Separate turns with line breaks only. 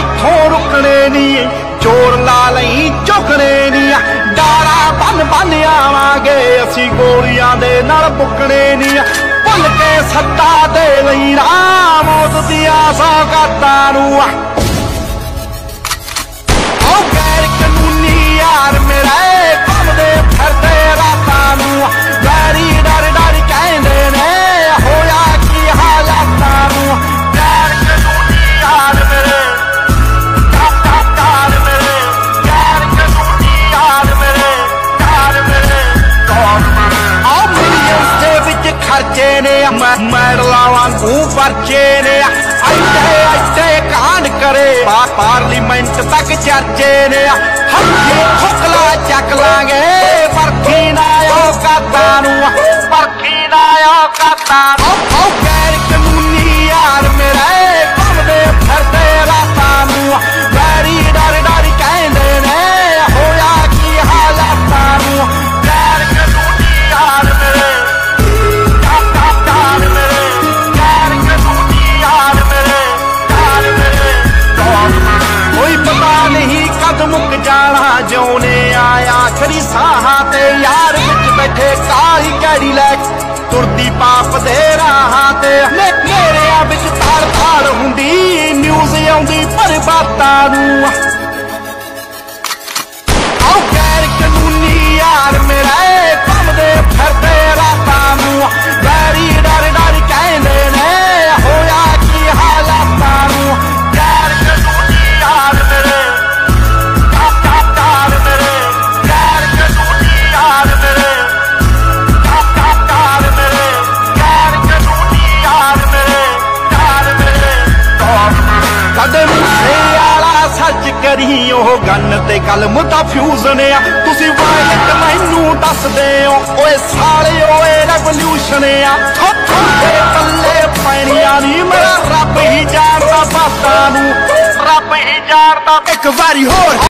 ਇੱਥੋਂ ਰੁਕਣੇ ਨਹੀਂ, ਚੋਰ ਲਾ ਲਈ ਝੁਕਣੇ ਨਹੀਂ। ਡਾਰਾ ਬੰਨ ਬੰਨ ਆਵਾਂਗੇ, ਅਸੀਂ ਗੋਲੀਆਂ ਦੇ ਨਾਲ ਬੁੱਕਣੇ ਨਹੀਂ। ਭੁੱਲ ਕੇ ਸੱਤਾ ਦੇ ਲਈ ਰਾਮ ਮੌਤ ਦੀਆਂ ਸੌਗਾਤਾਂ ਨੂੰ। ਵਿੱਚ ਨੇ ਮੈਂ ਮੈਡਲਾਂ ਵਾਂਗੂ ਪਰਚੇ ਨੇ ਐਡੇ ਐਡੇ ਕਾਂਡ ਕਰੇ। ਪਾਰਲੀਮੈਂਟ ਤੱਕ ਚਰਚੇ ਨੇ ਹੱਥੀ ਖੁਕਲਾ ਚੱਕ ਲਾਂਗੇ। ਪਰਖੀ ਨਾ ਔਕਾਤਾਂ ਨੂੰ ਪਰਖੀ ਨਾ ਔਕਾਤਾਂ ਨੂੰ ਨਹੀਂ ਮੁੱਕ ਜਾਣਾ ਜਿਉਨੇ ਆਇਆ। ਆਖਰੀ ਸਾਹਾਂ ਤੇ ਯਾਰ ਵਿੱਚ ਬੈਠੇ ਕਾਹੀ ਕੈੜੀ ਲੈ ਤੁਰਦੀ ਪਾਪ ਦੇ ਰਾਹਾਂ ਤੇ। ਮੇ- ਮੇਰਿਆਂ ਵਿੱਚ ਤਾੜ ਤਾੜ ਹੁੰਦੀ ਨਿਊਜ਼ ਆਉਂਦੀ ਪਰ ਬਾਤਾਂ ਨੂੰ। ਸੱਚ ਉਹ ਗੰਨ ਤੇ ਕਲਮ ਦਾ ਫਿਊਜ਼ਨ ਆ। ਤੁਸੀਂ ਵਾਇਲਟ ਮੈਨੂੰ ਦੱਸਦੇ ਹੋ, ਓਏ ਸਾਲੇ ਓਏ ਰੈਵੋਲੂਸ਼ਨ ਆ। ਥੋੜੇ ਪੱਲੇ ਪੈਣੀਆਂ ਨਹੀਂ ਮੇਰਾ ਰੱਬ ਹੀ ਜਾਣਦਾ ਬਾਤਾਂ ਨੂੰ। ਰੱਬ ਹੀ ਜਾਣਦਾ ਇੱਕ ਵਾਰੀ ਹੋਰ।